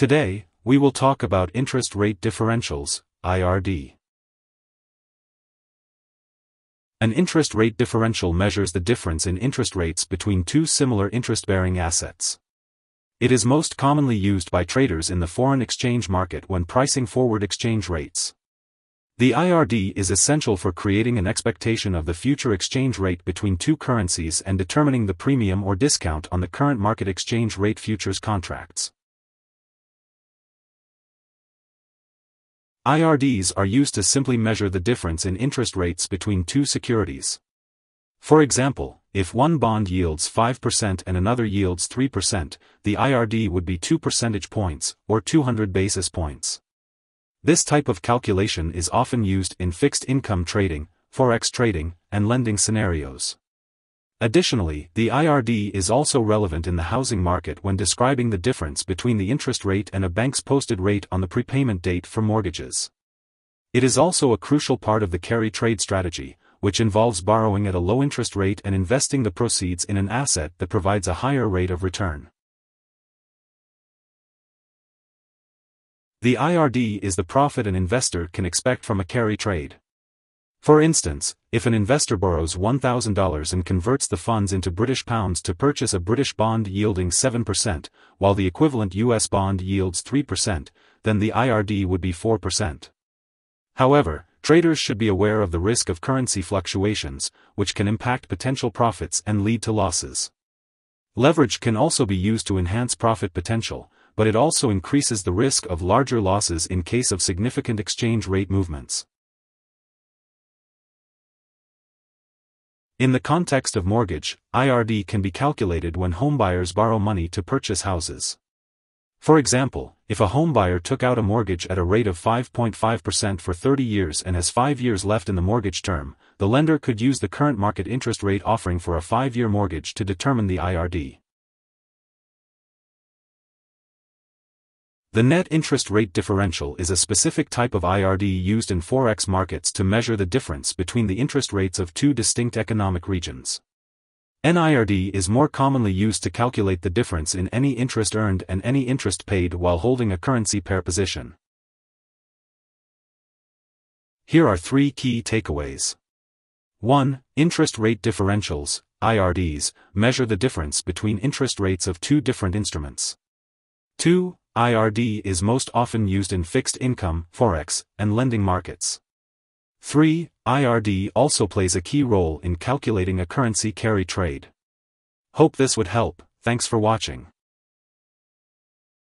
Today, we will talk about interest rate differentials, IRD. An interest rate differential measures the difference in interest rates between two similar interest-bearing assets. It is most commonly used by traders in the foreign exchange market when pricing forward exchange rates. The IRD is essential for creating an expectation of the future exchange rate between two currencies and determining the premium or discount on the current market exchange rate futures contracts. IRDs are used to simply measure the difference in interest rates between two securities. For example, if one bond yields 5% and another yields 3%, the IRD would be 2 percentage points, or 200 basis points. This type of calculation is often used in fixed income trading, forex trading, and lending scenarios. Additionally, the IRD is also relevant in the housing market when describing the difference between the interest rate and a bank's posted rate on the prepayment date for mortgages. It is also a crucial part of the carry trade strategy, which involves borrowing at a low interest rate and investing the proceeds in an asset that provides a higher rate of return. The IRD is the profit an investor can expect from a carry trade. For instance, if an investor borrows $1,000 and converts the funds into British pounds to purchase a British bond yielding 7%, while the equivalent US bond yields 3%, then the IRD would be 4%. However, traders should be aware of the risk of currency fluctuations, which can impact potential profits and lead to losses. Leverage can also be used to enhance profit potential, but it also increases the risk of larger losses in case of significant exchange rate movements. In the context of mortgage, IRD can be calculated when homebuyers borrow money to purchase houses. For example, if a homebuyer took out a mortgage at a rate of 5.5% for 30 years and has 5 years left in the mortgage term, the lender could use the current market interest rate offering for a 5-year mortgage to determine the IRD. The net interest rate differential is a specific type of IRD used in forex markets to measure the difference between the interest rates of two distinct economic regions. NIRD is more commonly used to calculate the difference in any interest earned and any interest paid while holding a currency pair position. Here are three key takeaways. 1. Interest rate differentials, IRDs, measure the difference between interest rates of two different instruments. 2. IRD is most often used in fixed income, forex, and lending markets. 3. IRD also plays a key role in calculating a currency carry trade. Hope this would help, thanks for watching.